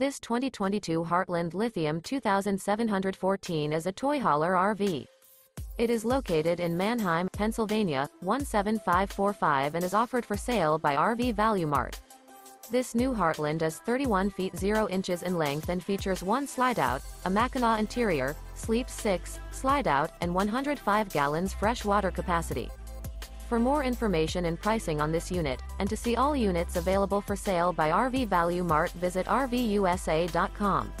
This 2022 Heartland Lithium 2714 is a toy hauler RV. It is located in Manheim, Pennsylvania, 17545 and is offered for sale by RV Value Mart. This new Heartland is 31 feet 0 inches in length and features one slide-out, a Mackinac interior, sleeps 6, slide-out, and 105 gallons fresh water capacity. For more information and pricing on this unit, and to see all units available for sale by RV Value Mart visit RVUSA.com.